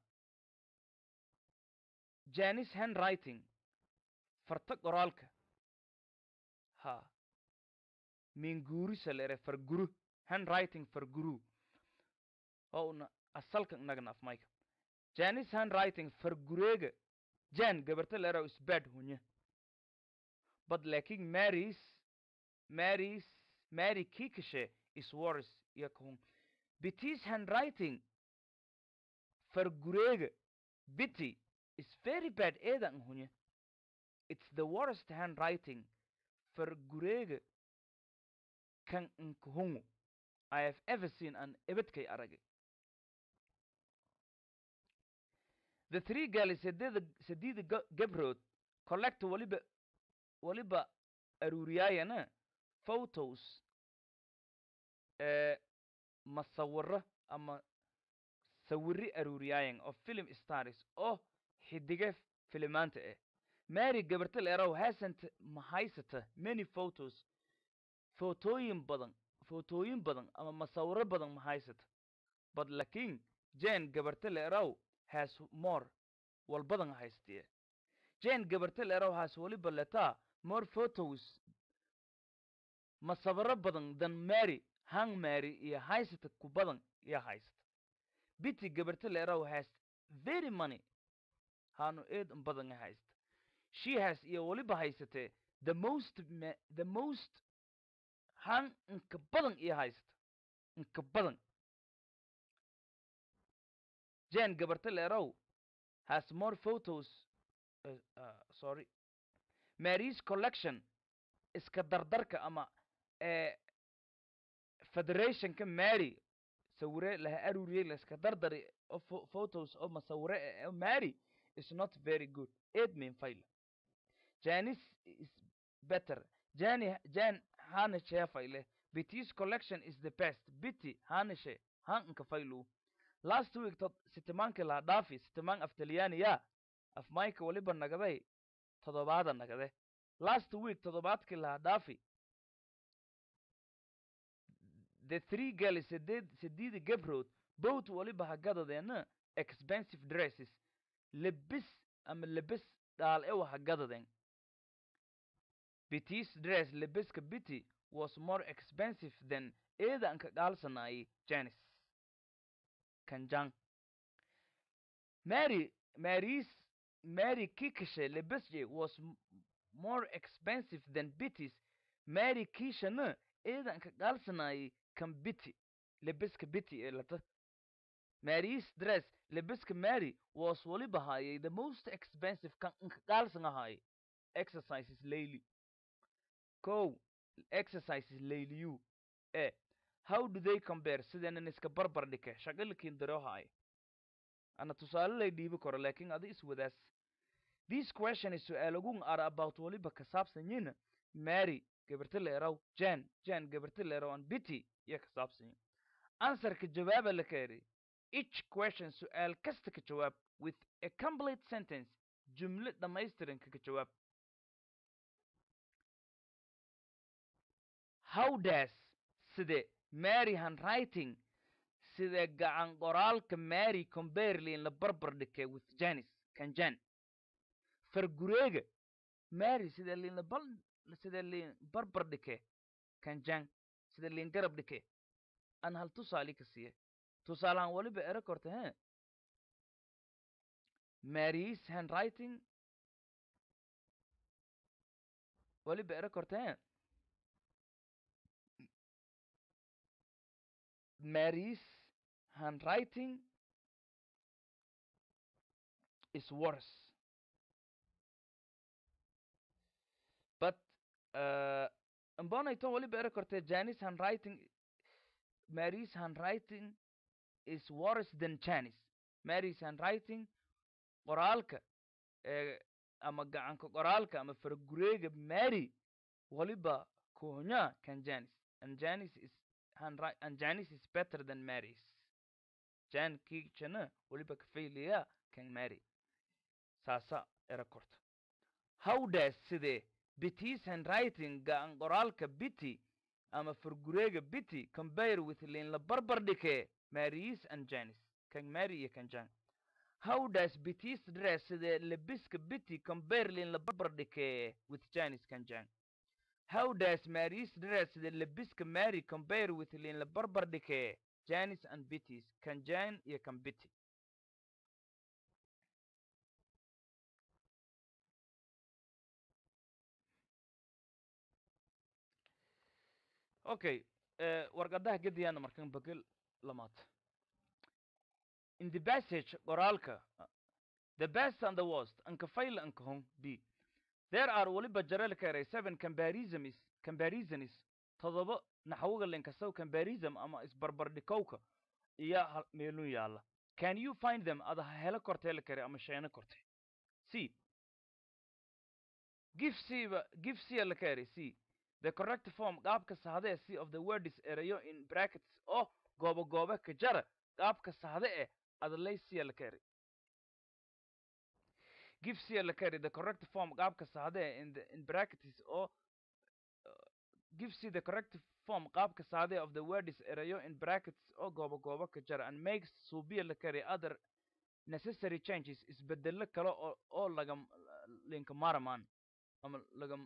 Janis handwriting. Farta qoraalka ha. Minguurisa lere farguru. Handwriting farguru. Oo una asalka nagna afmayka janis handwriting fargureega jan gabarta lero isbad hunye. But laakiin marys marys mary kikashe is worse iyo kahun bitis handwriting fargureega bitty is very bad eedan hunye. It's the worst handwriting fargureega kan nkahungu i have ever seen an ebedkay aragay the three girls saddeeda saddeeda ga- gabrood collect waliba waliba aruuriyaayana photos ee masawiro ama sawiri aruuriyaayan of film stars oo xidige filimaanta ah mary gabarta leerow hasn't mahaysata many photos. Footooyin badan footooyin badan ama masawiro badan mahaysata but laakiin jane gabarta leerow has more wal badan haystiye jane gabarta leerow has waliba letaa more photos. Masawiro badan than mary hang mary iyo haysata ku badan iyo haysata bitty gabarta leerow has very money haanu eed in badan haysta she has iyo waliba haysatee the most the most han inka badan iyo haysta inka badan. Jen gabarta leerow has more photos uh, uh, sorry. Mary's collection iska dardarka ama ee federationka mary sawire laha aruuriyey la iska dardari photos oo masawire eh, oo mary is not very good. Eed min fail janice is better. Jani jan hanishe faile. Bitty's collection is the best. Bitty hanishe han inka failu. Last week tod sitimaanki la dhaafi sitimaan af talyaaniya af mayka waliba nagaday todobaada nagade. Last week todobaadkii la dhaafi the three girls sideed sideedi gabrood both waliba hagadadeena expensive dresses. Lebis ama lebis dhaal ewa hagadadeen Bitty's dress lebiska Bitty was more expensive than eeda anka dhaalsanaayi Janice. Kanjang. Mary Mary's Mary Kikishe lebisje was more expensive than Bitty's Mary Kishana eeda anka dhaalsanaayi lebiska Bitty ee lata Mary's dress lebiska Mary was waliba haayay the most expensive dhaalsan ahaay exercises lately kow exercises layliyu e how do they compare sideenan iska barbar dhike shaqalikiin darohaay ana tusaale lay dhiibi karo laakiin adi iswadaas this question is su'aalagun are about waliba ka saabsan yina mary gabarta leeraw jan jan gabarta leeraw an bitty iyo ka saabsan yin answerka jawaaba la kaeri each question su'aal kasta ka jawaab with a complete sentence. jumle dhammaystiranka ka jawaab how does side mary handwriting sida gacan qoraalka mary comberlin la barbar dhigay with janis kan jan fargureega mary sida liin la bal sida liin barbar dhige kan jan sida liin garab dhige an hal tusaali ka siiye tusaalahan waliba ero korta he mary's handwriting? Waliba ero korta he Mary's handwriting is worse. But uh, mbonayto waliba ero korte Janice handwriting Mary's handwriting is worse than Janice. Mary's handwriting qoraalka ee ama gacanka qoraalka ama fargureega Mary waliba kuhonya kan Janice and Janice is better than Mary's. Jan kiichana waliba ka failaya kan Mary. Saasa era korta. How does Bitty's handwriting gacan qoraalka Bitty ama furgureega Bitty compare with lin la barbar dhike Mary's and Janice kan Mary iyo kan. How does Bitty's dress side lebiska Bitty compare lin la barbar dhike with Janice kan Jan? How does Mary's dress the lebiska Mary compare with lin la barbar dhike Janice and Bitty's kan Jan iyo kan? Okay, uh, warqadaha gediyana markan bagel lamaad. In the passage qoraalka uh, the best and the worst anka fail anka hon b. There are waliba jarel kare seven comparisons comparisons todoba naxwaga linkastow comparison ama isbarbardhikowka iyo meelun yaalla can you find them? Ada helo kortee la kare ama sheeno korte c. Give c ba give c la kare c the correct form qaabka saxde c of the word is erayo in brackets oo goobo goobe ka jara qaabka eh c la kare give kare the correct form qaabka saxde eh in brackets oo C the correct form qaabka saade of the word is erayo in brackets oo goobo goobo ka jara and la kari other necessary changes isbedelo kale oo laga linka maraman ama laga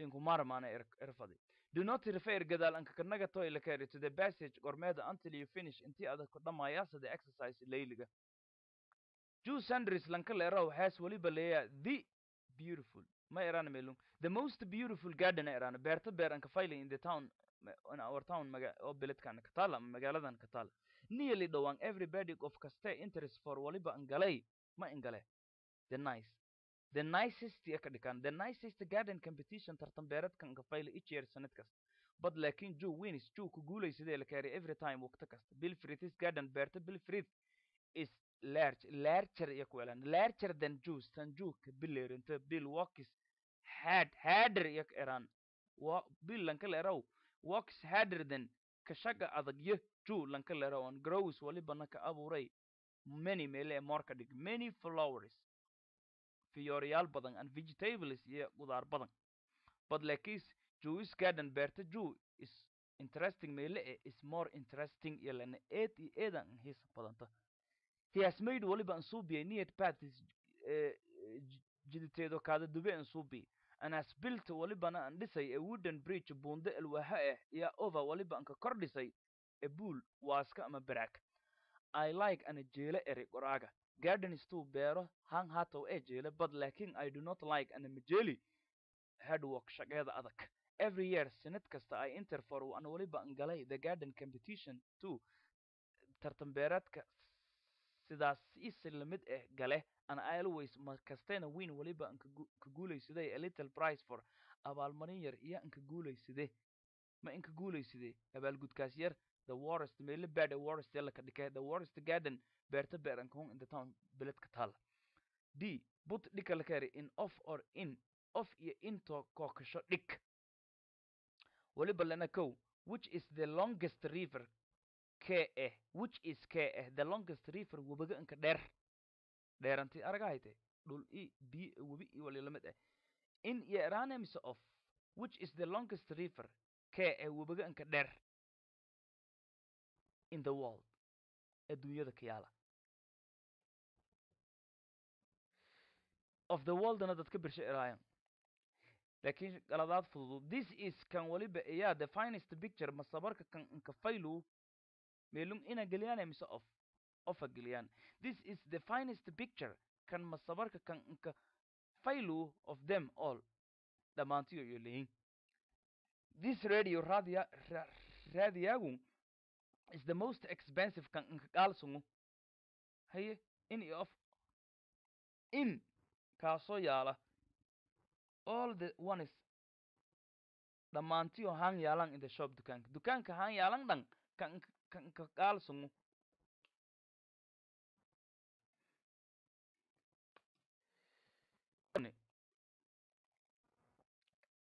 linku maramana erfadi do not refer gadaal anka kanaga toy la kari to the passage gormeeda until you finish. intii adag ku dhamayaasa the exercise layliga Jew Sanders lanka leero has waliba leeya the beautiful. ma erana melung the most beautiful garden erana beerta beer anka failing in the town in our town maga oo beledkan ka taal ama magaaladan ka taal nearly dhowaan everybody of kaste interest for waliba angalay ma ingale the nice the nicest ka dhikan the nicest garden competition tartan beereedkan ka fayla each year sanad kasta. But laakiin Joe wins Joe ku guulaysadee la keenay every time waqti kasta. Bill Frith's garden beerta Bill Frith is large larger iyo ku elan larger than Joe san Joe ka bileerinta Bill Walkis had harder iyo eran wa Bill lanka leeraw walks harder than ka shaga adagyo Joe lanka leeraw and grows waliba ka abuuray many meele marka dhig many flowers fiyooriyaal badan and vegetables iyo qudaar badan. But Jewish garden beerta Jew is interesting meele eh is more interesting iyo eed iyo eedan xiisa badanta. He has made waliba ansuubiya niyad paths jiditeedo kaada dube ansuubi and has built walibana an dhisay a wooden bridge buundo alwaaha ah iyo over waliba anka kor dhisay a buul waaska ama baraag. I like ana jeele eri qoraaga gardens beero hang hatow ee jeele but laakiin I do not like ana majeli hardwork shaqeeda adag. Every year sanad kasta I enter for an waliba an galay the garden competition too tartan beereedka sidaas is la mid ah gale and I always ma kastena win waliba an ka guulaysaday a little prize for abaalmarin yar iyo an ka ma in ka guulaysade abaalgudkaas yar the worst meele bad the worst yalla ka dhikay the worst garden beerta beeran kahun in the town beledka taal d but dhika la kari in off or in off iyo into kookasho dhig waliba lana kow which is the longest river kee eh which is kee eh the longest river webiga inka dheer dheeranti aragahayte dhul i bi webi i wali la mid ah in iyo erane mise off which is the longest river kee eh webiga inka dheer in the world adduunyada ka yaalla. Of the worldna dadka birsha eraayan laakiin galadaad fududud this is kan waliba ayaa the finest picture masabarka kan inka faylu meelum ina geliyaan mise of ofa geliyaan this is the finest picture kan masabarka kan inka faylu of them all. Dhammaantiyo iyo leyin this radio radia ra, radiyagu is the most expensive kan inka qaalsungu haye in iyo of in kaasoo yaalla all the ones dhammaantiyo haan yaalan in the shop dukaanka. Dukaanka haan yaalan dhan kan kan ka qaalsungu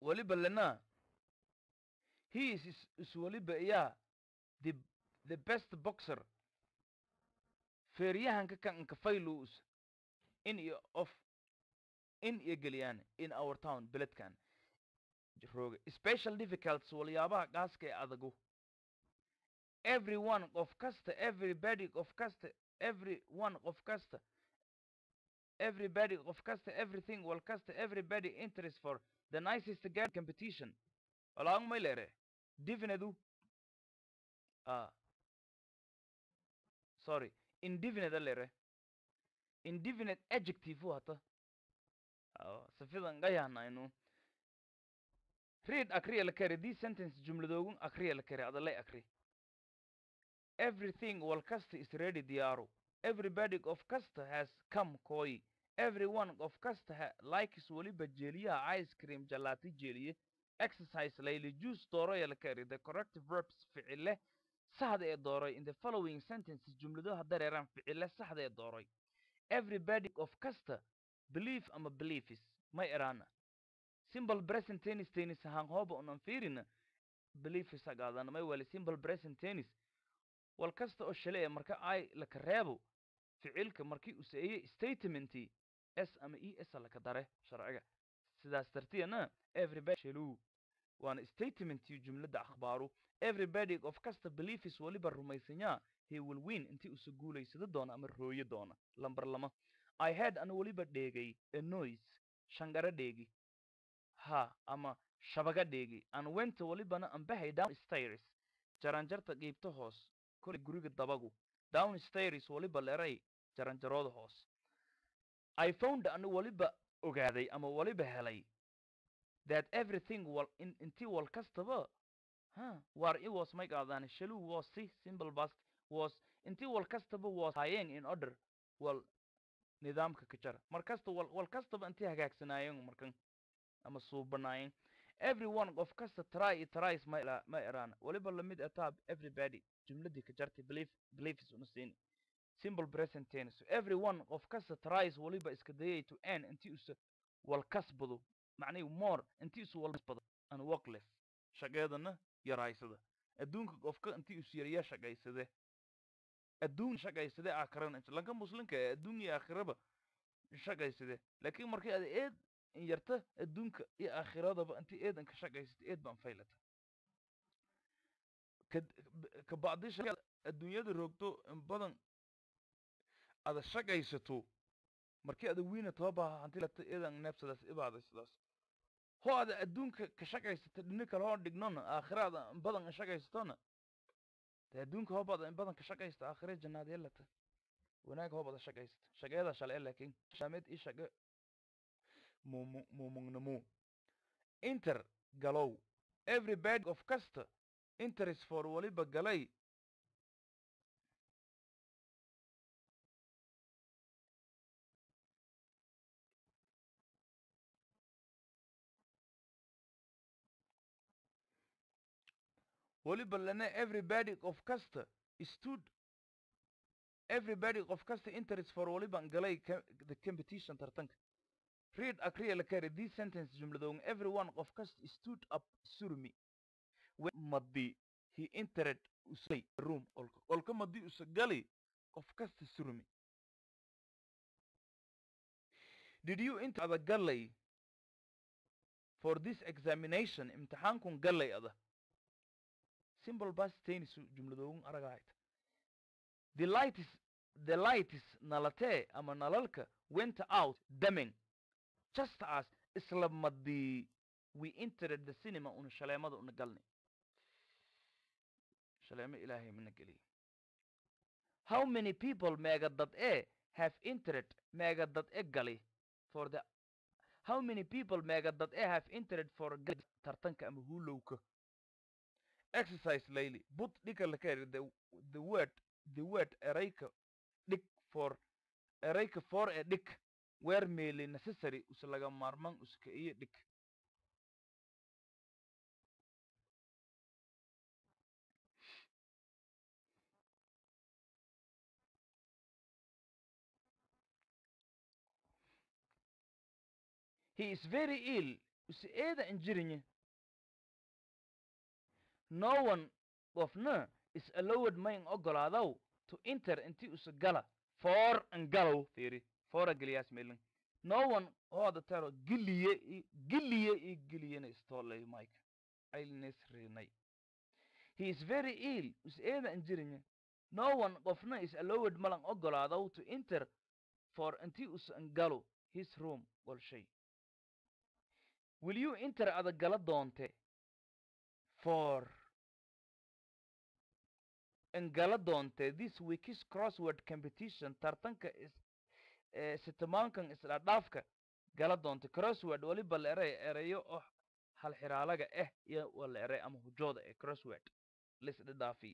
waliba lana he is is, is waliba iyaa the the best boxer. Feeryahanka kan inka faylus in iyo of in iyo geliyaan in our town beledkan. Rooga special difficulties waliyaabaha qaaska ee adagu. Every one of kasta everybody of kasta every one of kasta. Everybody of kasta everything wal kasta everybody interest for the nicest guard competition. Walaang may leere divinadu ah sorry indefinite leere indefinite adjective hata sifidan gayahnaynu read akriya la kari these sentence jumladoogun akriya la kari adalay akri everything wal is ready diyaaro everybody of kasta has come koi. Everyone of kasta ha likes waliba jeliyaha ice cream jalaati jeliye exercise layli juice dooroya la kari the corrective verbs ficile saxda ee dooray in the following sentences jumladaha dareeraan ficile saxda ee dooray. Everybody of kasta belief ama beliefs may eraana simple present tennis tennis ahaan hooba unan fiirina beliefs agaadana may wali simple present tennis. Wal kasta oo shale ee marka ay laka reebo ficilka markii uu seeyey statementi s ama e s laka dare sharciga. Sidaas dartiyana everybody shalu waana statementi jumlada akhbaaru everybody of kasta beliefs waliba rumaysanyaa he will win. intii usa guulaysada doona ama rooyo doona lambar lama I had an waliba dheegay a noise. shangara dheegi ha ama shabaga dheegi and went walibana ambahay downstairs jaranjarta qiibta hoos kolay guriga dabagu downstairs waliba leeray jaranjarooda hoos I found an waliba ogaaday ama waliba helay that everything wal in intii wal kastaba ha war i was may qaadaan shalu was si simple past was intii wal kastaba was hayeen in order wal nidaamka ka jara mar kasta wal wal kastaba intii hagaagsanaayeen markan ama suubanaayeen everyone qof kasta try tries ma ma eraan waliba la mid ataa everybody jumladii ka jartay belief beliefs una siin simple present tense everyone qof kasta tries waliba iska dayay to end intii usa wal kasbado macnihi more intii isu wal kasbado and work less shaqeedana yaraysada. Adduunka qofka intii isu yarya shaqaysade adduun shaqaysade aakhirana lanka muslimka ee adduun iyo aakhiraba shaqaysade laakiin markii ada eed in yarta adduunka iyo aakhiradaba intii eedan ka shaqaysata eed baan faylata. Ka adduunyada roogto in badan ada shaqaysato markii ada wiina tobaha hanti lata eedan neebsadaas ibaada sidaas ho ada adduunka ka shaqaysata dhini kale hoo dhignona aakhiraada in badan in shaqaysatona. De adduunka hoobada in badan ka shaqaysta aakhire jannaad yeelata wanaag hoobada shaqaysata. Shaqeeda shalce laakiin shameed ii shaqe mumu mumugnamo inter galow. Every bed of kasta interest for waliba galay waliba lana everybody of kasta stood. Everybody of kasta interest for waliba galay the competition tartanka read akriya la kari this sentence jumladoon everyone of kasta stood up surmi. Madi he entered usay room. Olka olka madi usa gali of kasta surmi. Did you enter ada galay for this examination imtixaankun galay ada simple past tense jumladoon aragahayta the light is the light is nalatee ama nalalka went out daming just as isla madii we entered the cinema una shaleemada una galnay. Shaleemo ilaahay mana geliy how many people meega dad e have entered meega dad e gali for the how many people meega dad e have entered for tartanka ama hulowka exercise layli but dhika la kari the, the word the word erayka dhig for erayka for e dhig where meeli necessary usa laga maarman uska iyo dhig. He is very ill. Usa eeda injirinya no one qofna is allowed mayn ogolaadaw to enter intii usa gala. For an galow fiiri. Fora geliyaas meelin. No one hooda giliye giliye i geliyena istolay mike. Ailnes rinay he is very ill. Us eeda injirinya no one qofna is allowed malan ogolaadaw to enter for intii usa an galo his room wal shay. Will you enter ada gala doonte for. In gala doonte this week's crossword competition tartanka is ee sitamaankan isla dhaafka. Gala doonta crossword waliba la eray erayo oo halxiraalaga ah iyo wala eray ama hujooda ee crossword. Lisdha dhaafi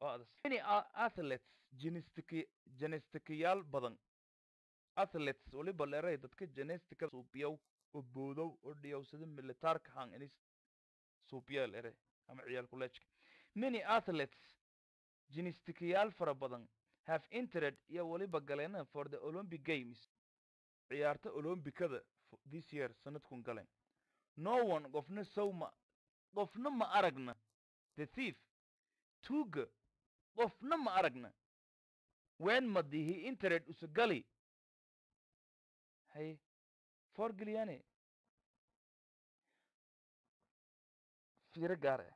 oo adas many athletes gymnasticayaal badan. Athletes waliba la eray dadka gymnastica suubiyow oo boodow oo dhiyowsada militaarka inis suubiyaal ere ama ciyaal kuleejka many athletes gymnasticayaal fara badan have entered iyo waliba galeena for the olympic games. Ciyaarta olombikada this year sanadkun galeen. No one qofna sowma qofna ma aragna. The thief tuuga qofna ma aragna. When madi he entered usa gali? Hay for fiiro gaar ah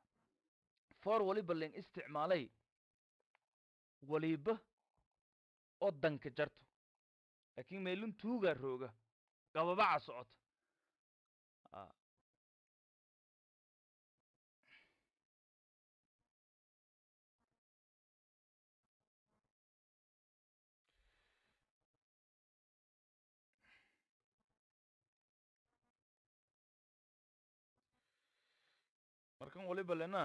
for waliba len isticmaalay waliba oo danka jarto. Laakiin meelun tuugaa rooga gababaca socota kan waliba lena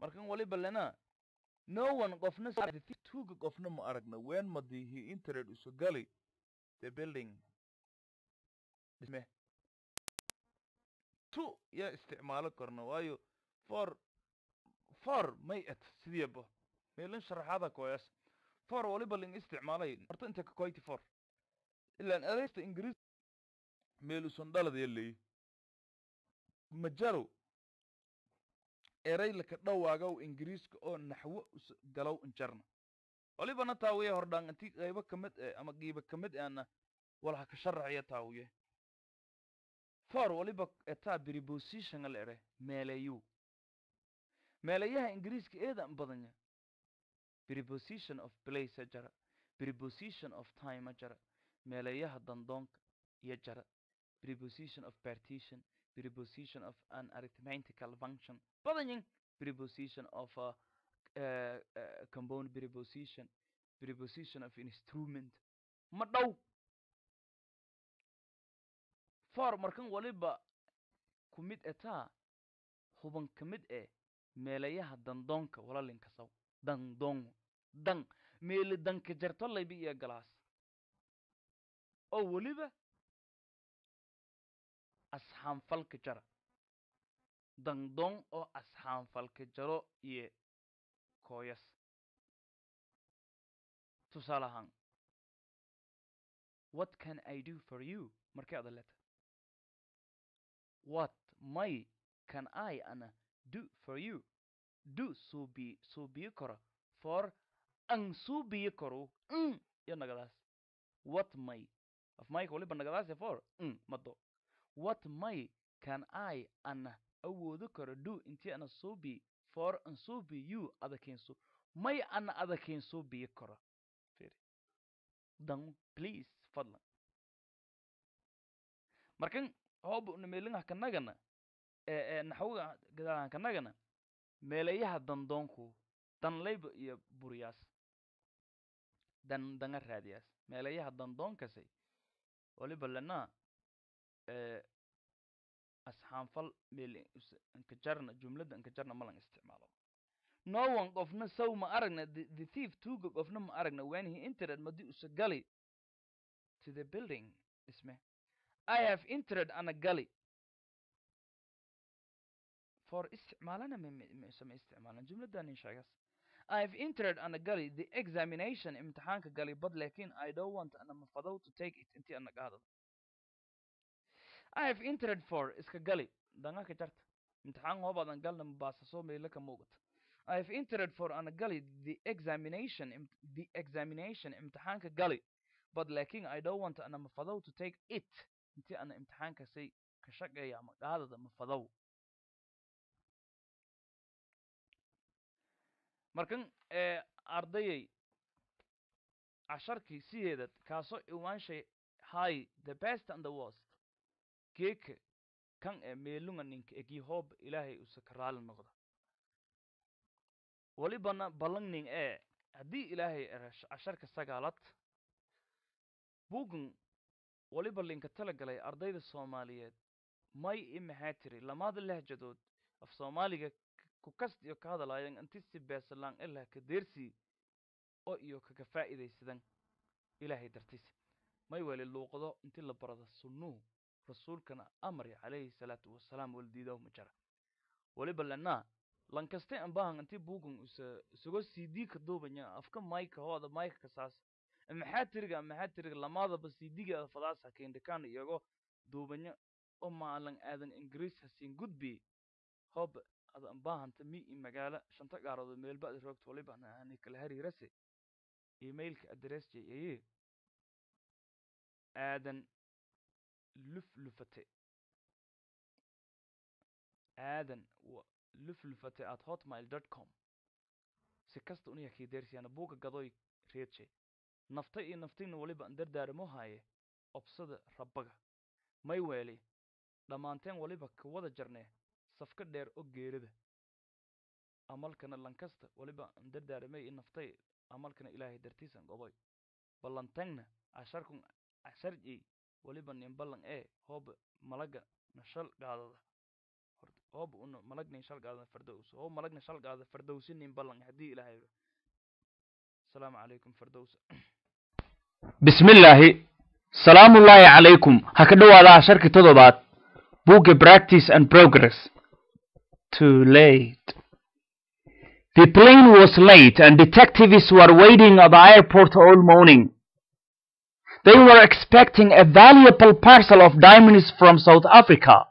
markan waliba lena no one qofna tuuga qofna ma aragna when madi he entered usugali the building. Dhisme two yaa isticmaalo karna waayo for for may-ad sidiiba meelin sharaxaada koyas for waliba ling isticmaalay. Horta inta ka koyti for. Ilaan adeysta ingiriis meeluson dhaladaya leeyi majaro erey laka ingiriiska oo naxwo galow injarna walibana taawiye hordhaan inti qaybo ka mid eh ama qiiba ka mid ana walha ka sharaxaya taawiye for waliba etaa preposition la ere meeleyu meelayaha ingiriiska eedan badanya preposition of place jara preposition of time jara meelayaha dandoonka iyo jara preposition of partition preposition of an arithmetical function badanyin preposition of a uh, uh, compound preposition preposition of instrument. Ma dhow for markan waliba ku mid etaa huban ka eh meelayaha dandoonka walalinkasaw dandoongo dan meeli danka jarto laybi iyo galaas oo weliba asxaanfalka jara dandoon oo asxaanfalka jaro iyo kooyas tusaale ahaan what can i do for you? markay ada leta what may can i ana do for you? Do suubi suubiyo karo for an suubiyo karo n iyo nagadaas what may. af mayka waliba nagadaas for n mado what may can i ana awoodo karo do intii ana suubi for an suubi you ada keenso may ana ada keenso biyo karo dan please fadlan. Markan hooba una meelinga kanagana ee gadaalan kanagana meelayaha dandoonku danlayba iyo buriyaas. Dan danga raadiyaas meelayaha dandoonkasay waliba asxaanfal meel inka jarna jumladda inka jarna malan isticmaalo. No one qofna sow ma aragna the, thief tuuga qofna ma aragna when he entered madi usa gali to the building isme i have entered ana gali for isticmaalana sama isticmaalan jumladdanin sheegas I have entered ana gali the examination imtixaanka gali but laakiin I don't want ana mafadow to take it intii ana qaadado I have entered for iska gali. Danga ka jarta imtixaan hoobadan galna mabaasaso meela ka muuqata I have entered for ana gali the examination the examination imtixaanka gali. But laakiin I don't want ana mafadow to take it. Intii ana imtixaanka say ka shaqeeya ama qaadada mafadow markan ardayay casharkii sideeda kaasoo iwaanshay hi the best and the worst geeka kan ee meelunga ninka egi hoob ilaahay raali noqda walibana balangning ee haddii ilaahay erash casharka sagaalad bugan waliba linka tala galay ardayda soomaaliyeed may i maxaa tiri? Lamaada lehjadood af soomaaliga ku kast iyo ka hadalaayan inti si beesalaan ilaa ka deersii oo iyo kaga faa'iidaysadan ilaahay dartiis. May weli luuqado inti la barada sunnuhu rasuulkana amri calayhi salaatu wasalaam waldiidaw ma jara. Waliba lanaa lankaste ambahan inti bugun isa isugo cd ka duubanya afka mayka hooda mayka kasaas maxaa tiriga maxaa tiriga lamaadaba cd-ga fadaas hakeendhikaan iyago duubanya oo maalan aadan ingiriis hasiin gudbi. Hoob ada ambahanta mi i magaala shanta gaarood meelba ad roogta waliba ani kala hariirase emailka address aadan luflufate aadan luflufate at hotmail dot com. si kasta uniya kideersiyaana buuga gadoy reedshe nafta iyo naftina waliba an dardaaramo haaye obsada rabbaga may weeli dhammaanteen waliba ka wada jarnee safka dheer oo geerida amalkana lankasta waliba an dardaaramay i naftay amalkana ilaahay dartiisan goboy ballantangna casharkun casharjey waliba nin ballan ee hooba malaga nashal gaadada. Horta hoob una malagnin shalgaada fardows hoo malagna shalgaada fardowsinin ballan haddii ilaahay asalaamu calaykum fardows *coughs* bismillaahi. Salaamullaahi calaykum. Ha ka dhowaada casharkii toddobaad. Buugga practice and progress. Too late. The plane was late and detectives were waiting at the airport all morning they were expecting a valuable parcel of diamonds from south africa